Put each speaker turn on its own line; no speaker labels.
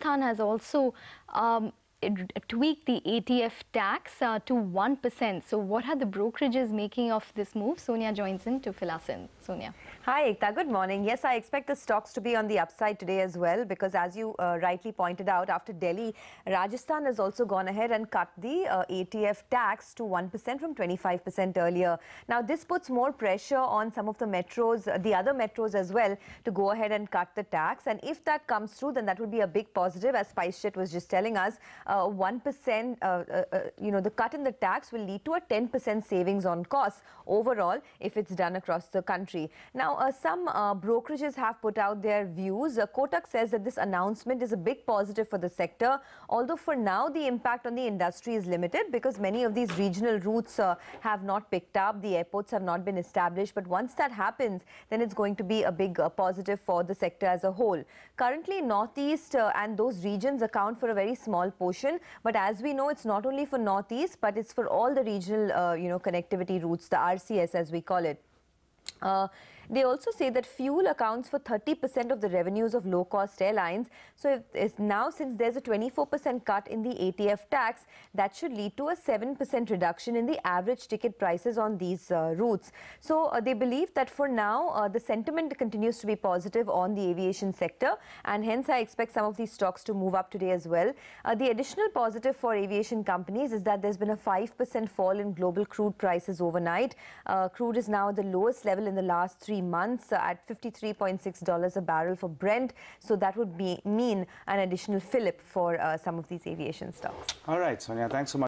Rajasthan has also um, tweaked the ATF tax uh, to 1%. So what are the brokerages making of this move? Sonia joins in to fill us in. Sonia.
Hi, Ekta. Good morning. Yes, I expect the stocks to be on the upside today as well because as you uh, rightly pointed out, after Delhi, Rajasthan has also gone ahead and cut the uh, ATF tax to 1% from 25% earlier. Now, this puts more pressure on some of the metros, uh, the other metros as well, to go ahead and cut the tax. And if that comes through, then that would be a big positive, as SpiceJet was just telling us. 1%, uh, uh, uh, you know, the cut in the tax will lead to a 10% savings on costs overall if it's done across the country. Now, some brokerages have put out their views. Kotak says that this announcement is a big positive for the sector, although for now the impact on the industry is limited because many of these regional routes uh, have not picked up, the airports have not been established. But once that happens, then it's going to be a big uh, positive for the sector as a whole. Currently, Northeast uh, and those regions account for a very small portion. But as we know, it's not only for Northeast, but it's for all the regional, you know, connectivity routes, the RCS as we call it. Uh, they also say that fuel accounts for 30% of the revenues of low-cost airlines. So now, since there's a 24% cut in the ATF tax, that should lead to a 7% reduction in the average ticket prices on these uh, routes. So uh, they believe that for now, uh, the sentiment continues to be positive on the aviation sector. And hence, I expect some of these stocks to move up today as well. Uh, the additional positive for aviation companies is that there's been a 5% fall in global crude prices overnight. Uh, crude is now at the lowest level in the last three months at $53.6 a barrel for Brent. So that would be, mean an additional fillip for uh, some of these aviation stocks.
All right, Sonia, thanks so much.